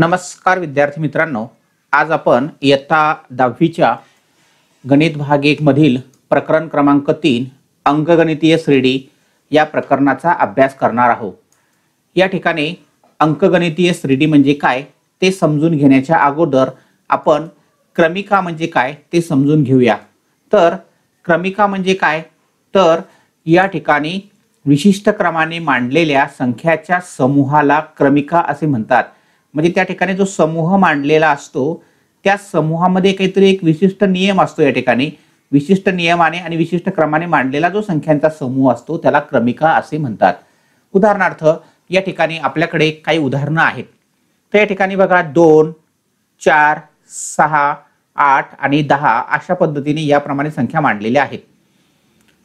नमस्कार विद्यार्थी मित्रांनो आज आपण इयत्ता दहावीच्या गणित भाग एक मधील प्रकरण क्रमांक तीन अंकगणितीय श्रेणी या प्रकरणाचा अभ्यास करणार आहोत. या ठिकाणी अंकगणितीय श्रेणी म्हणजे काय ते समजून घेण्याच्या अगोदर आपण क्रमिका म्हणजे काय ते समजून घेऊया. तर क्रमिका म्हणजे काय? तर या ठिकाणी विशिष्ट क्रमाने मांडलेल्या संख्याच्या समूहाला क्रमिका असे म्हणतात. म्हणजे त्या ठिकाणी जो समूह मांडलेला असतो त्या समूहामध्ये काहीतरी एक विशिष्ट नियम असतो या ठिकाणी. विशिष्ट नियमाने आणि विशिष्ट क्रमाने मांडलेला जो संख्यांचा समूह असतो त्याला क्रमिका असे म्हणतात. उदाहरणार्थ या ठिकाणी आपल्याकडे काही उदाहरणं आहेत. तर या ठिकाणी बघा दोन चार सहा आठ आणि दहा अशा पद्धतीने याप्रमाणे संख्या मांडलेल्या आहेत.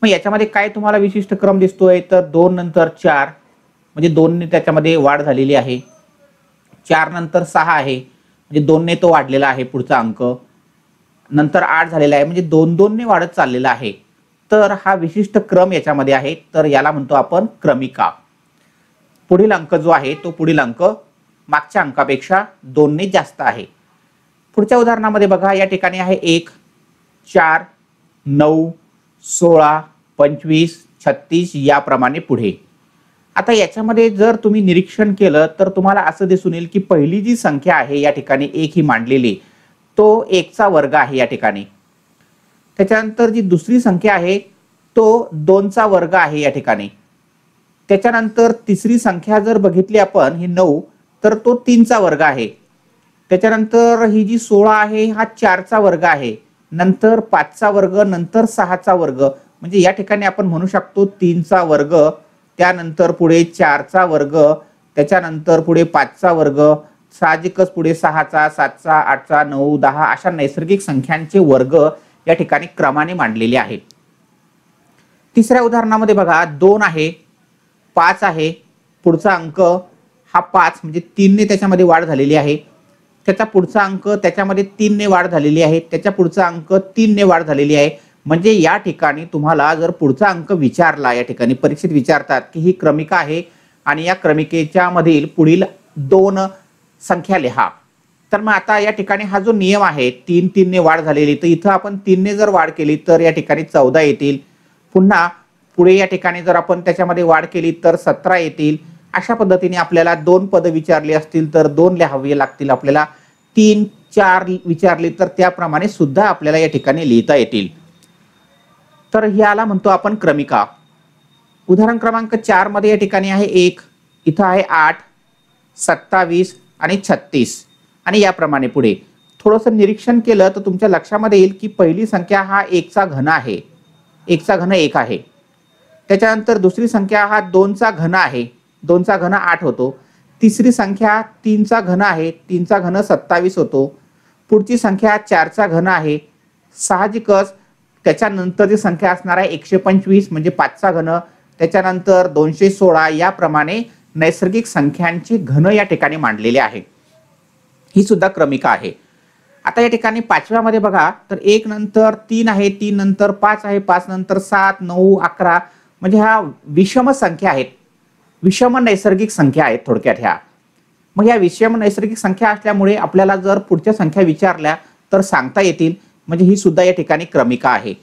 मग याच्यामध्ये काय तुम्हाला विशिष्ट क्रम दिसतोय? तर दोन नंतर चार म्हणजे दोनने त्याच्यामध्ये वाढ झालेली आहे. चार नंतर सहा आहे. म्हणजे दोनने तो वाढलेला आहे पुढचा अंक. नंतर आठ झालेला आहे. म्हणजे दोन दोनने वाढत चाललेला आहे. तर हा विशिष्ट क्रम याच्यामध्ये आहे. तर याला म्हणतो आपण क्रमिका. पुढील अंक जो आहे तो पुढील अंक मागच्या अंकापेक्षा दोनने जास्त आहे. पुढच्या उदाहरणामध्ये बघा या ठिकाणी आहे एक चार नऊ सोळा पंचवीस छत्तीस याप्रमाणे पुढे. आता याच्यामध्ये जर तुम्ही निरीक्षण केलं तर तुम्हाला असं दिसून येईल की पहिली जी संख्या आहे या ठिकाणी एक ही मांडलेली तो एकचा वर्ग आहे या ठिकाणी. त्याच्यानंतर जी दुसरी संख्या आहे तो दोनचा वर्ग आहे या ठिकाणी. त्याच्यानंतर तिसरी संख्या जर बघितली आपण ही नऊ तर तो तीनचा वर्ग आहे. त्याच्यानंतर ही जी सोळा आहे हा चारचा वर्ग आहे. नंतर पाचचा वर्ग नंतर सहाचा वर्ग. म्हणजे या ठिकाणी आपण म्हणू शकतो तीनचा वर्ग त्यानंतर पुढे चारचा वर्ग त्याच्यानंतर पुढे पाचचा वर्ग साहजिकच पुढे सहाचा सातचा आठचा नऊ दहा अशा नैसर्गिक संख्यांचे वर्ग या ठिकाणी क्रमाने मांडलेले आहेत. तिसऱ्या उदाहरणामध्ये बघा दोन आहे पाच आहे पुढचा अंक हा पाच म्हणजे तीनने त्याच्यामध्ये वाढ झालेली आहे. त्याचा पुढचा अंक त्याच्यामध्ये तीनने वाढ झालेली आहे त्याच्या पुढचा अंक तीनने वाढ झालेली आहे. म्हणजे या ठिकाणी तुम्हाला जर पुढचा अंक विचारला या ठिकाणी परीक्षेत विचारतात की ही क्रमिका आहे आणि या क्रमिकेच्या मधील पुढील दोन संख्या लिहा. तर मग आता या ठिकाणी हा जो नियम आहे तीन तीनने वाढ झालेली तर इथं आपण तीनने जर वाढ केली तर या ठिकाणी चौदा येतील. पुन्हा पुढे या ठिकाणी जर आपण त्याच्यामध्ये वाढ केली तर सतरा येतील. अशा पद्धतीने आपल्याला दोन पद विचारली असतील तर दोन लिहावे लागतील आपल्याला. तीन चार विचारली तर त्याप्रमाणे सुद्धा आपल्याला या ठिकाणी लिहिता येतील. तर याला म्हणतो आपण क्रमिका. उदाहरण क्रमांक चारमध्ये या ठिकाणी आहे एक इथं आहे आठ सत्तावीस आणि छत्तीस. आणि याप्रमाणे पुढे. थोडंसं निरीक्षण केलं तर तुमच्या लक्षामध्ये येईल की पहिली संख्या हा एकचा घन आहे. एकचा घन एक आहे. त्याच्यानंतर दुसरी संख्या हा दोनचा घन आहे. दोनचा घन आठ होतो. तिसरी संख्या तीनचा घन आहे. तीनचा घन सत्तावीस होतो. पुढची संख्या चारचा घन आहे. साहजिकच त्याच्यानंतरची संख्या असणार आहे एकशे पंचवीस म्हणजे पाचचा घन. त्याच्यानंतर दोनशे सोळा याप्रमाणे नैसर्गिक संख्यांची घन या ठिकाणी मांडलेले आहे. ही सुद्धा क्रमिका आहे. आता या ठिकाणी पाचव्यामध्ये बघा तर एक नंतर तीन आहे तीन नंतर पाच आहे पाच नंतर सात नऊ अकरा म्हणजे ह्या विषम संख्या आहेत. विषम नैसर्गिक संख्या आहेत थोडक्यात ह्या. मग या विषम नैसर्गिक संख्या असल्यामुळे आपल्याला जर पुढच्या संख्या विचारल्या तर सांगता येतील. म्हणजे ही सुद्धा या ठिकाणी क्रमिका आहे.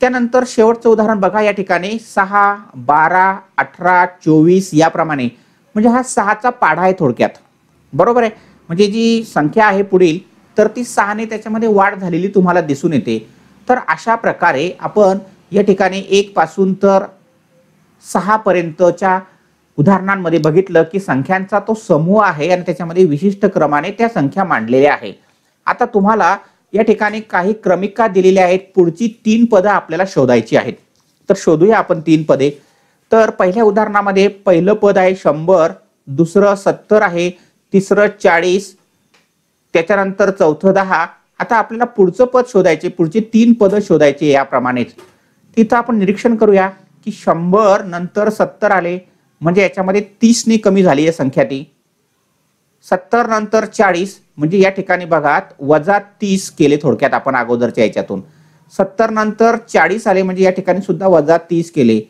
त्यानंतर शेवटचं उदाहरण बघा या ठिकाणी सहा बारा अठरा चोवीस याप्रमाणे म्हणजे हा सहाचा पाढा आहे थोडक्यात. बरोबर आहे? म्हणजे जी संख्या आहे पुढील तर ती सहाने त्याच्यामध्ये वाढ झालेली तुम्हाला दिसून येते. तर अशा प्रकारे आपण या ठिकाणी एक पासून तर सहापर्यंतच्या उदाहरणांमध्ये बघितलं की संख्यांचा तो समूह आहे आणि त्याच्यामध्ये विशिष्ट क्रमाने त्या संख्या मांडलेल्या आहे. आता तुम्हाला या ठिकाणी काही क्रमिका दिलेल्या आहेत. पुढची तीन पदं आपल्याला शोधायची आहेत. तर शोधूया आपण तीन पदे. तर पहिल्या उदाहरणामध्ये पहिलं पद आहे शंभर दुसरं सत्तर आहे तिसरं चाळीस त्याच्यानंतर चौथं दहा. आता आपल्याला पुढचं पद शोधायचे पुढची तीन पदं शोधायची याप्रमाणेच. तिथं आपण निरीक्षण करूया की शंभर नंतर सत्तर आले. म्हणजे याच्यामध्ये तीसने कमी झाली आहे संख्या ती सत्तर नंतर चाळीस म्हणजे या ठिकाणी बघा वजा तीस केले थोडक्यात आपण अगोदरच्या याच्यातून. सत्तर नंतर चाळीस आले म्हणजे या ठिकाणी सुद्धा वजा तीस केले.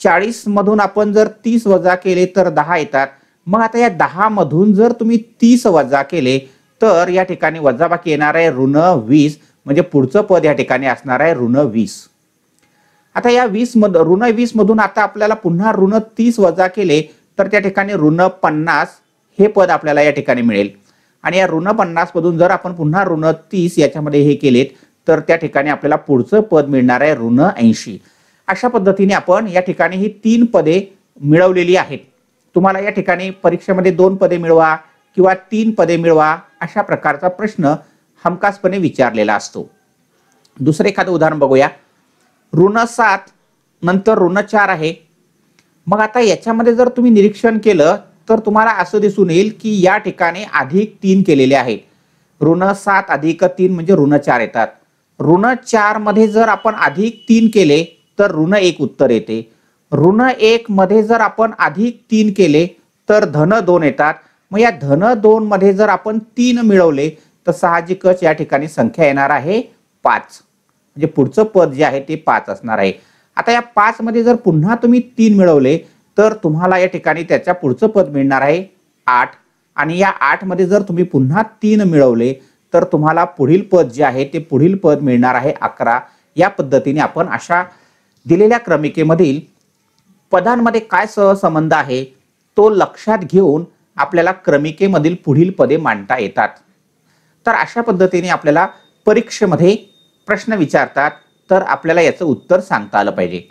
चाळीस मधून आपण जर तीस वजा केले तर दहा येतात. मग आता या दहा मधून जर तुम्ही तीस वजा केले तर या ठिकाणी वजाबाकी येणार आहे ऋण वीस म्हणजे पुढचं पद या ठिकाणी असणार आहे ऋण वीस. आता या वीस मध ऋण वीस मधून आता आपल्याला पुन्हा ऋण तीस वजा केले तर त्या ठिकाणी ऋण पन्नास हे पद आपल्याला या ठिकाणी मिळेल. आणि या ऋण पन्नास मधून जर आपण पुन्हा ऋण तीस याच्यामध्ये हे केलेत तर त्या ठिकाणी आपल्याला पुढचं पद मिळणार आहे ऋण ऐंशी. अशा पद्धतीने आपण या ठिकाणी ही तीन पदे मिळवलेली आहेत. तुम्हाला या ठिकाणी परीक्षेमध्ये दोन पदे मिळवा किंवा तीन पदे मिळवा अशा प्रकारचा प्रश्न हमखासपणे विचारलेला असतो. दुसरं एखादं उदाहरण बघूया. ऋण सात नंतर ऋण चार आहे. मग आता याच्यामध्ये जर तुम्ही निरीक्षण केलं तर तुम्हाला असं दिसून येईल की या ठिकाणी अधिक तीन केलेले आहेत. ऋण सात अधिक तीन म्हणजे ऋण चार येतात. ऋण चारमध्ये जर आपण अधिक तीन केले तर ऋण एक उत्तर येते. ऋण एक मध्ये जर आपण अधिक तीन केले तर धन दोन येतात. मग या धन दोन मध्ये जर आपण तीन मिळवले तर साहजिकच या ठिकाणी संख्या येणार आहे पाच. म्हणजे पुढचं पद जे आहे ते पाच असणार आहे. आता या पाच मध्ये जर पुन्हा तुम्ही तीन मिळवले तर तुम्हाला या ठिकाणी त्याच्या पुढचं पद मिळणार आहे आठ. आणि या आठमध्ये जर तुम्ही पुन्हा तीन मिळवले तर तुम्हाला पुढील पद जे आहे ते पुढील पद मिळणार आहे अकरा. या पद्धतीने आपण अशा दिलेल्या क्रमिकेमधील पदांमध्ये काय सहसंबंध आहे तो लक्षात घेऊन आपल्याला क्रमिकेमधील पुढील पदे मांडता येतात. तर अशा पद्धतीने आपल्याला परीक्षेमध्ये प्रश्न विचारतात तर आपल्याला याचं उत्तर सांगता आलं पाहिजे.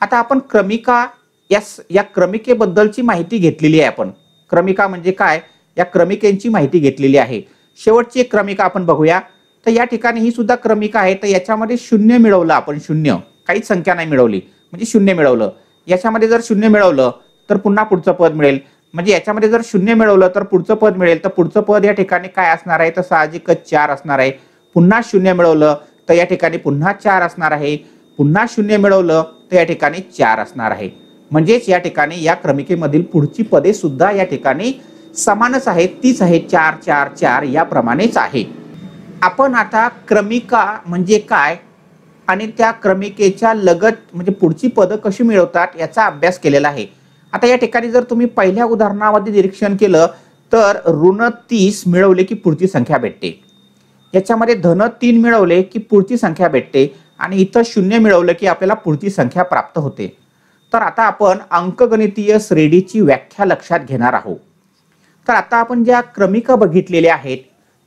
आता आपण क्रमिका यास या क्रमिकेबद्दलची माहिती घेतलेली आहे आपण. क्रमिका म्हणजे काय? या क्रमिकेंची माहिती घेतलेली आहे. शेवटची एक क्रमिका आपण बघूया. तर या ठिकाणी ही सुद्धा क्रमिका आहे. तर याच्यामध्ये शून्य मिळवलं आपण शून्य. काहीच संख्या नाही मिळवली. म्हणजे शून्य मिळवलं. याच्यामध्ये जर शून्य मिळवलं तर पुन्हा पुढचं पद मिळेल. म्हणजे याच्यामध्ये जर शून्य मिळवलं तर पुढचं पद मिळेल. तर पुढचं पद या ठिकाणी काय असणार आहे? तर साहजिकच चार असणार आहे. पुन्हा शून्य मिळवलं तर या ठिकाणी पुन्हा चार असणार आहे. पुन्हा शून्य मिळवलं तर या ठिकाणी चार असणार आहे. म्हणजेच या ठिकाणी या क्रमिकेमधील पुढची पदे सुद्धा या ठिकाणी समानच आहेत. तीच आहे चार चार चार याप्रमाणेच आहे. आपण आता क्रमिका म्हणजे काय आणि त्या क्रमिकेच्या लगत म्हणजे पुढची पदं कशी मिळवतात याचा अभ्यास केलेला आहे. आता या ठिकाणी जर तुम्ही पहिल्या उदाहरणामध्ये निरीक्षण केलं तर ऋण तीस मिळवले की पुढची संख्या भेटते. याच्यामध्ये धन तीन मिळवले की पुढची संख्या भेटते आणि इथं शून्य मिळवलं की आपल्याला पुढची संख्या प्राप्त होते. तर आता आपण अंकगणितीय श्रेणीची व्याख्या लक्षात घेणार आहोत. तर आता आपण ज्या क्रमिका बघितलेल्या आहेत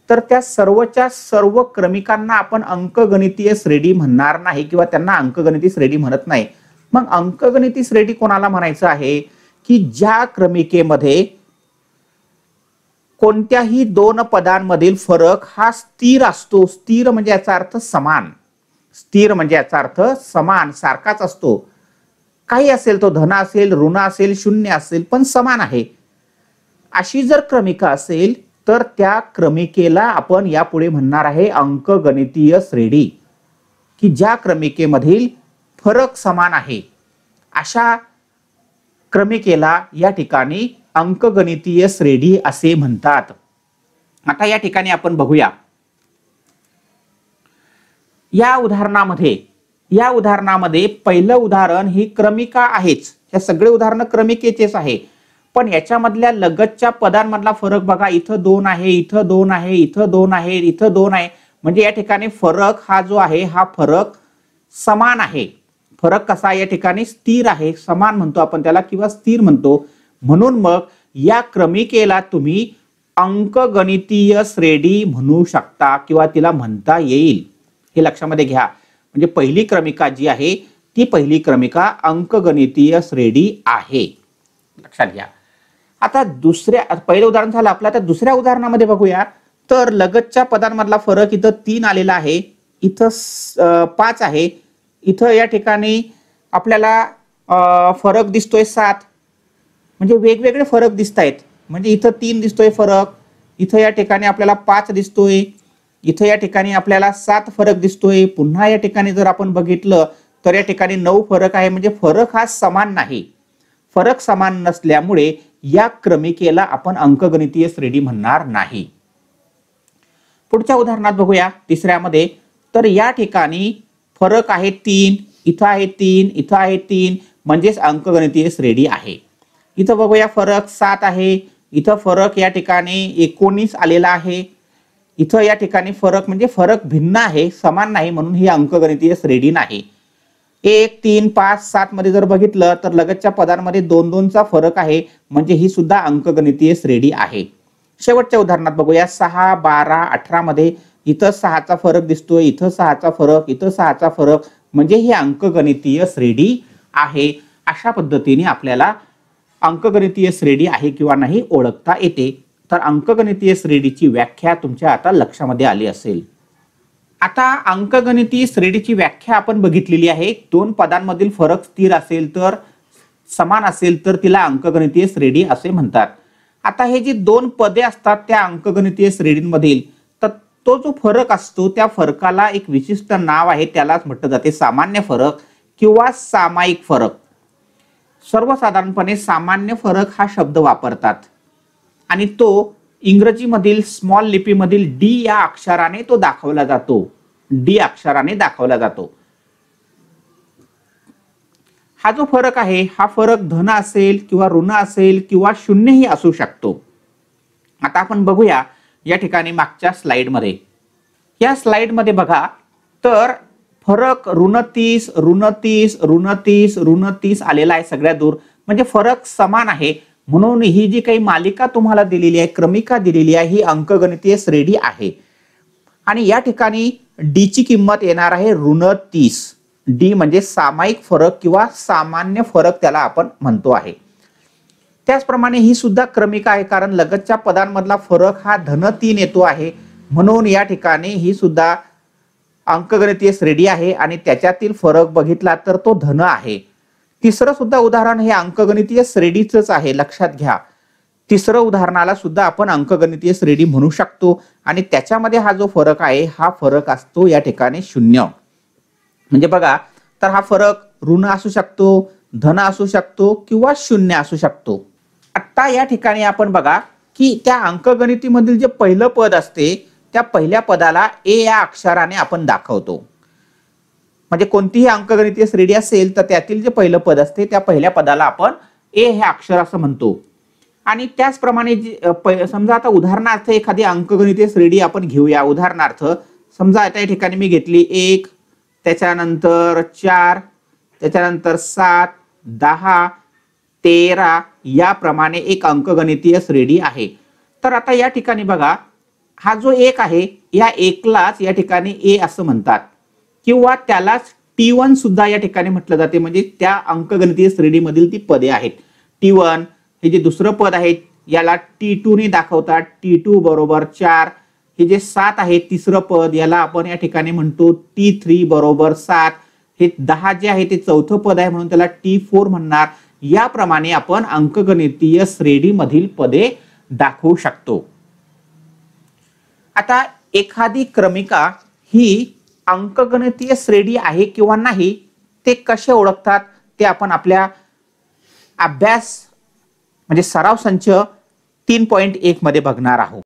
तर त्या सर्वच्या सर्व क्रमिकांना आपण अंकगणितीय श्रेणी म्हणणार नाही किंवा त्यांना अंकगणिती श्रेणी म्हणत नाही. मग अंकगणिती श्रेणी कोणाला म्हणायचं आहे? की ज्या क्रमिकेमध्ये कोणत्याही दोन पदांमधील फरक हा स्थिर असतो स्थिर म्हणजे याचा अर्थ समान. स्थिर म्हणजे याचा अर्थ समान सारखाच असतो. काही असेल तो धन असेल ऋण असेल शून्य असेल पण समान आहे. अशी जर क्रमिका असेल तर त्या क्रमिकेला आपण यापुढे म्हणणार आहे अंकगणितीय श्रेणी की ज्या क्रमिकेमधील फरक समान आहे. अशा क्रमिकेला या ठिकाणी अंकगणितीय श्रेणी असे म्हणतात. आता या ठिकाणी आपण बघूया. या उदाहरणामध्ये या उदाहरणामध्ये पहिलं उदाहरण ही क्रमिका आहेच. हे सगळे उदाहरणं क्रमिकेचेच आहे. पण याच्यामधल्या लगतच्या पदांमधला फरक बघा. इथं दोन आहे इथं दोन आहे इथं दोन आहे इथं दोन आहे. म्हणजे या ठिकाणी फरक हा जो आहे हा फरक समान आहे. फरक कसा या ठिकाणी स्थिर आहे. समान म्हणतो आपण त्याला किंवा स्थिर म्हणतो. म्हणून मग या क्रमिकेला तुम्ही अंकगणितीय श्रेणी म्हणू शकता किंवा तिला म्हणता येईल. हे लक्षामध्ये घ्या. म्हणजे पहिली क्रमिका जी आहे ती पहिली क्रमिका अंकगणितीय श्रेणी आहे. लक्षात घ्या. आता दुसऱ्या पहिलं उदाहरण झालं आपलं आता दुसऱ्या उदाहरणामध्ये बघूया. तर लगतच्या पदांमधला फरक इथं तीन आलेला आहे. इथं पाच आहे. इथं या ठिकाणी आपल्याला फरक दिसतोय सात. म्हणजे वेगवेगळे फरक दिसत आहेत म्हणजे इथं तीन दिसतोय फरक. इथं या ठिकाणी आपल्याला पाच दिसतोय. इथं या ठिकाणी आपल्याला सात फरक दिसतोय. पुन्हा या ठिकाणी जर आपण बघितलं तर या ठिकाणी नऊ फरक आहे. म्हणजे फरक हा समान नाही. फरक समान नसल्यामुळे या क्रमिकेला आपण अंकगणितीय श्रेणी म्हणणार नाही. पुढच्या उदाहरणात बघूया तिसऱ्यामध्ये तर या ठिकाणी फरक आहे तीन इथं आहे तीन इथं आहे तीन म्हणजेच अंकगणितीय श्रेणी आहे. इथं बघूया फरक सात आहे. इथं फरक या ठिकाणी एकोणीस आलेला आहे. इथं या ठिकाणी फरक म्हणजे फरक भिन्न आहे समान नाही म्हणून ही अंकगणितीय श्रेणी नाही. एक तीन पाच सात मध्ये जर बघितलं तर लगतच्या पदांमध्ये दोन दोनचा फरक आहे म्हणजे ही सुद्धा अंकगणितीय श्रेणी आहे. शेवटच्या उदाहरणात बघूया सहा बारा अठरा मध्ये इथं सहाचा फरक दिसतोय इथं सहाचा फरक इथं सहाचा फरक म्हणजे ही अंकगणितीय श्रेणी आहे. अशा पद्धतीने आपल्याला अंकगणितीय श्रेणी आहे किंवा नाही ओळखता येते. तर अंकगणितीय श्रेणीची व्याख्या तुमच्या आता लक्षामध्ये आली असेल. आता अंकगणितीय श्रेणीची व्याख्या आपण बघितलेली आहे. दोन पदांमधील फरक स्थिर असेल तर समान असेल तर तिला अंकगणितीय श्रेणी असे म्हणतात. आता हे जे दोन पदे असतात त्या अंकगणितीय श्रेणींमधील तर तो जो फरक असतो त्या फरकाला एक विशिष्ट नाव आहे त्यालाच म्हटलं जाते सामान्य फरक किंवा सामायिक फरक. सर्वसाधारणपणे सामान्य फरक हा शब्द वापरतात. आणि तो इंग्रजीमधील स्मॉल लिपीमधील डी या अक्षराने तो दाखवला जातो. डी अक्षराने दाखवला जातो. हा जो फरक आहे हा फरक धन असेल किंवा ऋण असेल किंवा शून्यही असू शकतो. आता आपण बघूया या ठिकाणी मागच्या स्लाइडमध्ये या स्लाइडमध्ये बघा तर फरक ऋण तीस ऋण तीस ऋण तीस ऋण तीस आलेला आहे सगळ्या दूर. म्हणजे फरक समान आहे. म्हणून ही जी काही मालिका तुम्हाला दिलेली आहे क्रमिका दिलेली आहे ही अंकगणितीय श्रेणी आहे. आणि या ठिकाणी डी ची किंमत येणार आहे ऋण तीस. डी म्हणजे सामायिक फरक किंवा सामान्य फरक त्याला आपण म्हणतो आहे. त्याचप्रमाणे ही सुद्धा क्रमिका आहे कारण लगतच्या पदांमधला फरक हा धन तीन येतो आहे. म्हणून या ठिकाणी ही सुद्धा अंकगणितीय श्रेणी आहे आणि त्याच्यातील फरक बघितला तर तो धन आहे. तिसरं सुद्धा उदाहरण हे अंकगणितीय श्रेणीच आहे लक्षात घ्या. तिसरं उदाहरणाला सुद्धा आपण अंकगणितीय श्रेणी म्हणू शकतो आणि त्याच्यामध्ये हा जो फरक आहे हा फरक असतो या ठिकाणी शून्य. म्हणजे बघा तर हा फरक ऋण असू शकतो धन असू शकतो किंवा शून्य असू शकतो. आता या ठिकाणी आपण बघा की त्या अंकगणितीमधील जे पहिलं पद असते त्या पहिल्या पदाला ए या अक्षराने आपण दाखवतो. म्हणजे कोणतीही अंकगणितीय श्रेणी असेल तर त्यातील जे पहिलं पद असते त्या पहिल्या पदाला आपण ए हे अक्षर असं म्हणतो. आणि त्याचप्रमाणे समजा आता उदाहरणार्थ एखादी अंकगणितीय श्रेणी आपण घेऊया. उदाहरणार्थ समजा आता या ठिकाणी मी घेतली एक त्याच्यानंतर चार त्याच्यानंतर सात दहा तेरा याप्रमाणे एक अंकगणितीय श्रेणी आहे. तर आता या ठिकाणी बघा हा जो एक आहे या एकलाच या ठिकाणी ए असं म्हणतात. किंवा त्यालाच टी वन सुद्धा या ठिकाणी म्हटलं जाते. म्हणजे त्या अंकगणितीय श्रेणीमधील ती पदे आहेत. टी वन हे जे दुसरं पद आहे याला टी टू ने दाखवतात. टी टू बरोबर चार. हे जे सात आहे तिसरं पद याला आपण या ठिकाणी म्हणतो टी थ्री बरोबर सात. हे दहा जे आहे ते चौथं पद आहे म्हणून त्याला टी फोर म्हणणार. याप्रमाणे आपण अंकगणितीय श्रेणीमधील पदे दाखवू शकतो. आता एखादी क्रमिका ही अंकगणितीय श्रेणी आहे किंवा नाही ते कसे ओळखतात ते आपण आपल्या अभ्यास म्हणजे सराव संच तीन पॉईंट एक मध्ये बघणार आहोत.